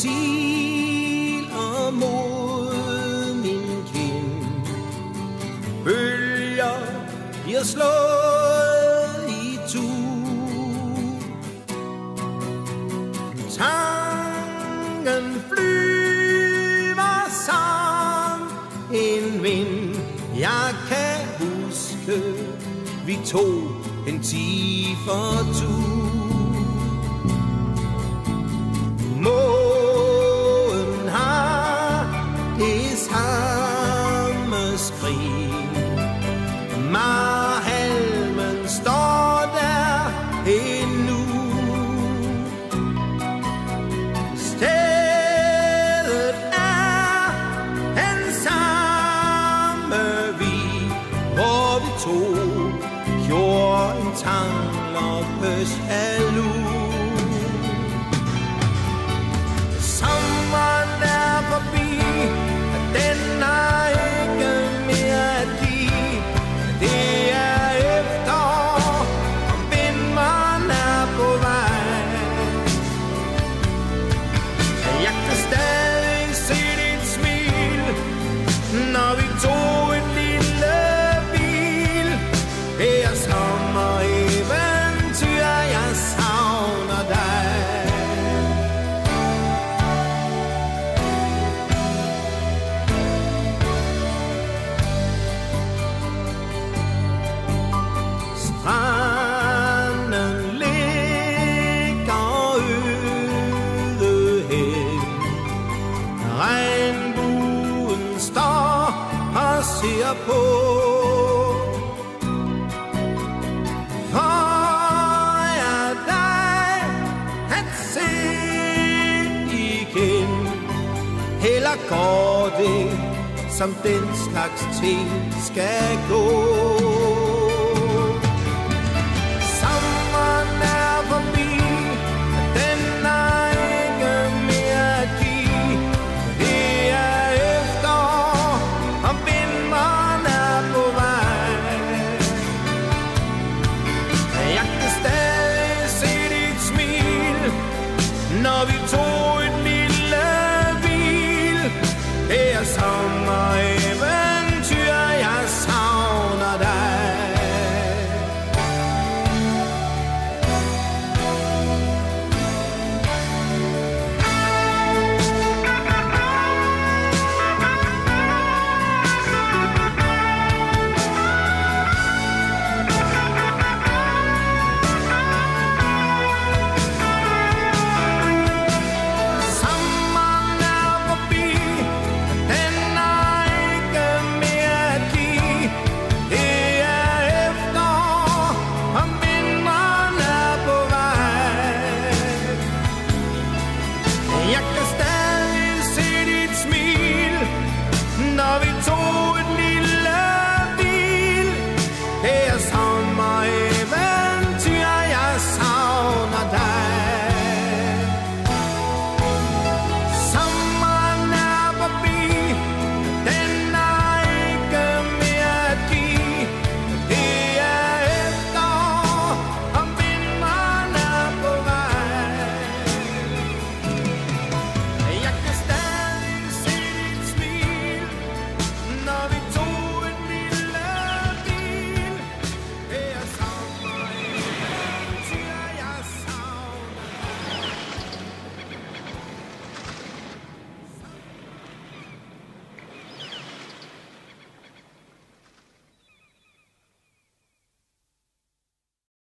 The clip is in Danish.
siler mod min kind. Bølger bliver slået i tu. Tanken flyver som en vind. Jeg kan huske, vi tog en ti for tur. Tangloppes alu. Sommeren er forbi, og den har ikke mere at give. Det er efterår, og vinteren er på vej. Jeg kan stadig se dit smil, når vi to og på. For jeg dig at se igen. Heller går det, som den slags ting skal gå. når vi to